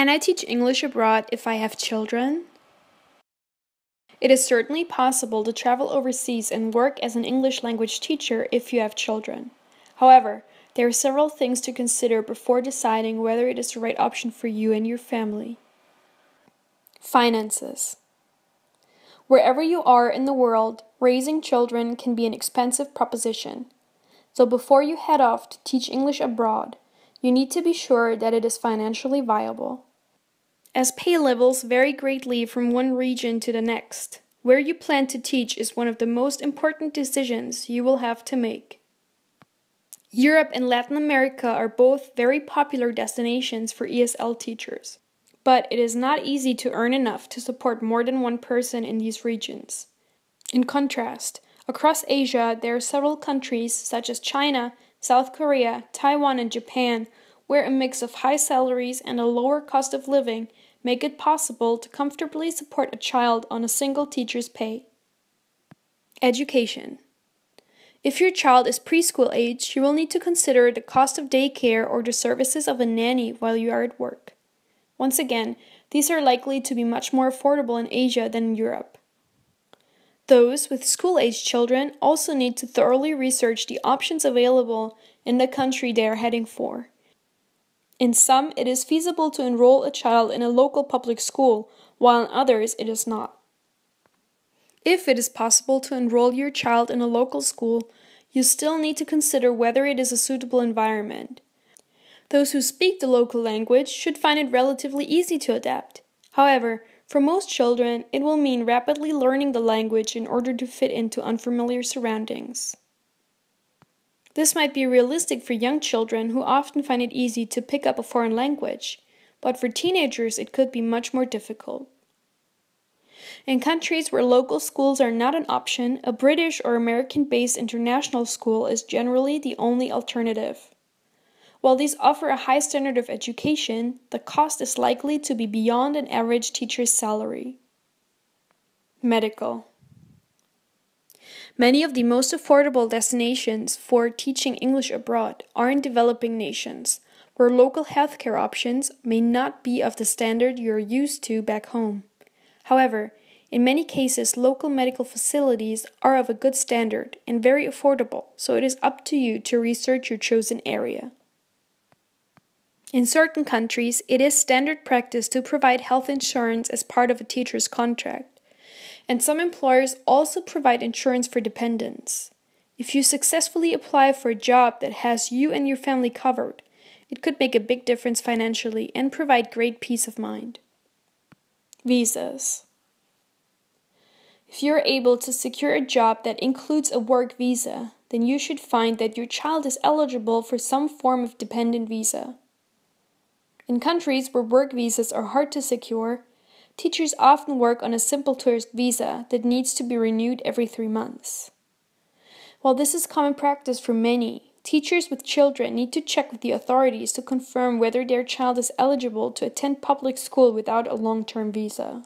Can I teach English abroad if I have children? It is certainly possible to travel overseas and work as an English language teacher if you have children. However, there are several things to consider before deciding whether it is the right option for you and your family. Finances. Wherever you are in the world, raising children can be an expensive proposition. So before you head off to teach English abroad, you need to be sure that it is financially viable. As pay levels vary greatly from one region to the next, where you plan to teach is one of the most important decisions you will have to make. Europe and Latin America are both very popular destinations for ESL teachers, but it is not easy to earn enough to support more than one person in these regions. In contrast, across Asia there are several countries such as China, South Korea, Taiwan, and Japan where a mix of high salaries and a lower cost of living make it possible to comfortably support a child on a single teacher's pay. Education. If your child is preschool age, you will need to consider the cost of daycare or the services of a nanny while you are at work. Once again, these are likely to be much more affordable in Asia than in Europe. Those with school age children also need to thoroughly research the options available in the country they are heading for. In some, it is feasible to enroll a child in a local public school, while in others, it is not. If it is possible to enroll your child in a local school, you still need to consider whether it is a suitable environment. Those who speak the local language should find it relatively easy to adapt. However, for most children, it will mean rapidly learning the language in order to fit into unfamiliar surroundings. This might be realistic for young children who often find it easy to pick up a foreign language, but for teenagers it could be much more difficult. In countries where local schools are not an option, a British or American based international school is generally the only alternative. While these offer a high standard of education, the cost is likely to be beyond an average teacher's salary. Medical Many of the most affordable destinations for teaching English abroad are in developing nations, where local healthcare options may not be of the standard you are used to back home. However, in many cases, local medical facilities are of a good standard and very affordable, so it is up to you to research your chosen area. In certain countries, it is standard practice to provide health insurance as part of a teacher's contract and some employers also provide insurance for dependents. If you successfully apply for a job that has you and your family covered, it could make a big difference financially and provide great peace of mind. Visas. If you're able to secure a job that includes a work visa, then you should find that your child is eligible for some form of dependent visa. In countries where work visas are hard to secure, Teachers often work on a simple tourist visa that needs to be renewed every three months. While this is common practice for many, teachers with children need to check with the authorities to confirm whether their child is eligible to attend public school without a long term visa.